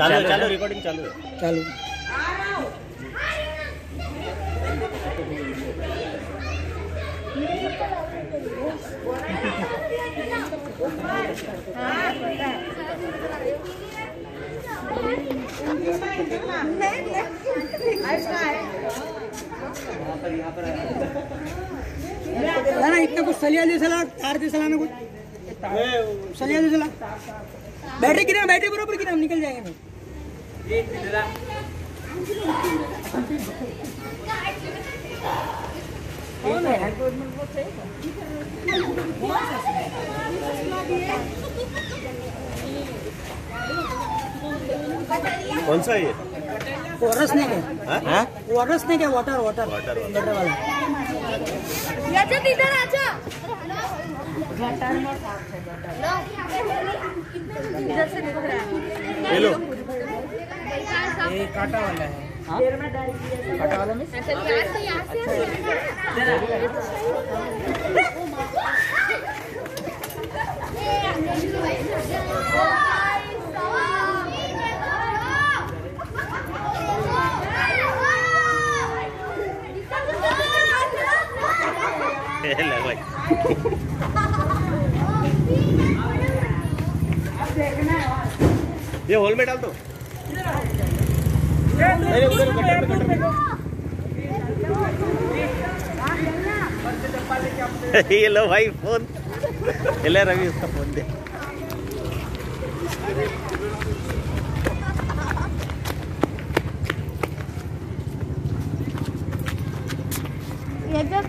चालू चालू रिकॉर्डिंग चालू है चालू. ना इतना कुछ सलिया दे सला तार दे सला ना कुछ। सलिया दे सला बैटरी कितना बैटरी बरोबर कितना हम निकल जाएँगे। कौन सा है ये? वॉरस नाही काय हाँ? वॉरस नाही काय वॉटर वॉटर water. गटर वाला। याच्यात इधर आजा इधर से दिख। रहा है ये ये काटा वाला है। काटा वाला में अच्छा यहाँ से यहाँ से ये ले भाई। ये होल में डाल दो नहीं, उधर गटर में, गटर में। ये लो भाई फ़ोन। ले रवि उसका फ़ोन दे। याच्यात